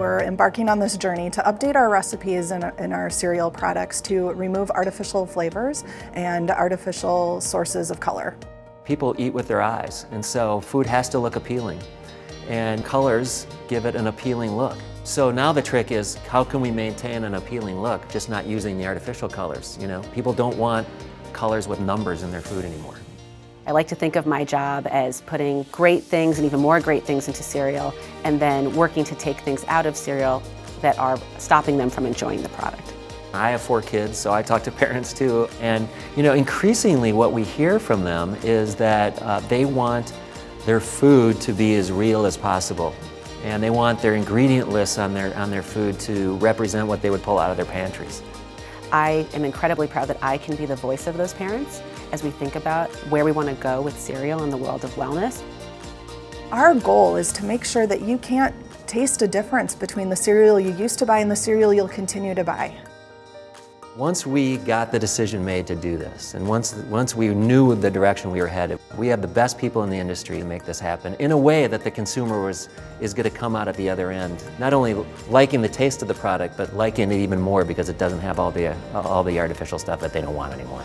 We're embarking on this journey to update our recipes in our cereal products to remove artificial flavors and artificial sources of color. People eat with their eyes, and so food has to look appealing. And colors give it an appealing look. So now the trick is how can we maintain an appealing look, just not using the artificial colors, you know? People don't want colors with numbers in their food anymore. I like to think of my job as putting great things and even more great things into cereal and then working to take things out of cereal that are stopping them from enjoying the product. I have four kids, so I talk to parents too. And you know, increasingly what we hear from them is that uh, they want their food to be as real as possible. And they want their ingredient lists on their, on their food to represent what they would pull out of their pantries. I am incredibly proud that I can be the voice of those parents as we think about where we want to go with cereal in the world of wellness. Our goal is to make sure that you can't taste a difference between the cereal you used to buy and the cereal you'll continue to buy. Once we got the decision made to do this, and once, once we knew the direction we were headed, we have the best people in the industry to make this happen in a way that the consumer was, is going to come out at the other end, not only liking the taste of the product, but liking it even more because it doesn't have all the, all the artificial stuff that they don't want anymore.